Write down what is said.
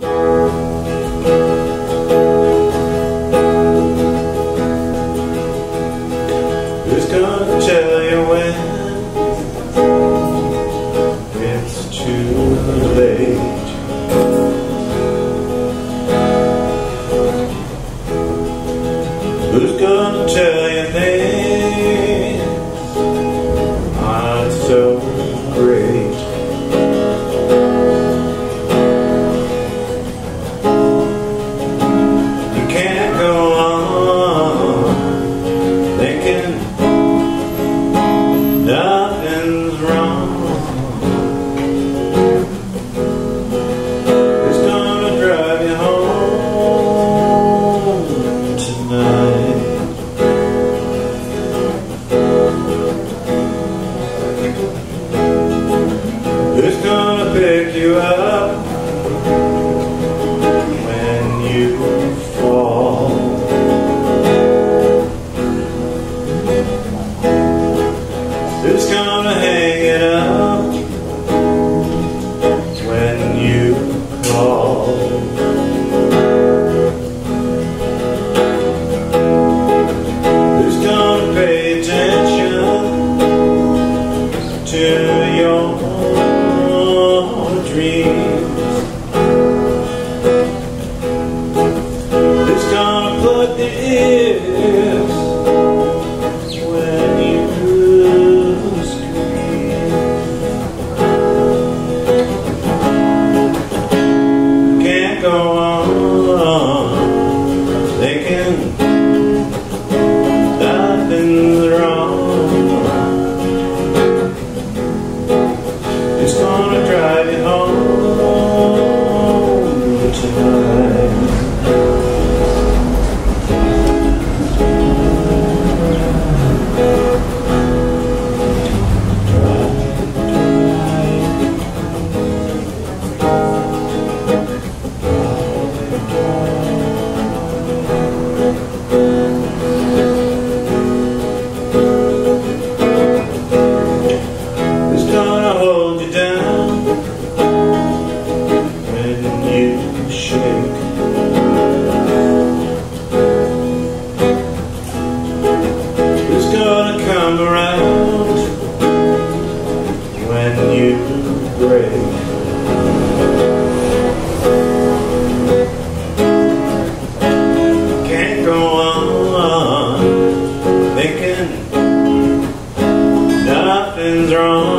Who's gonna tell you when it's too late? Who's gonna tell you things Who's gonna pick you up when you fall? Who's gonna hang it up when you call? you shake It's gonna come around when you break. Can't go on thinking nothing's wrong.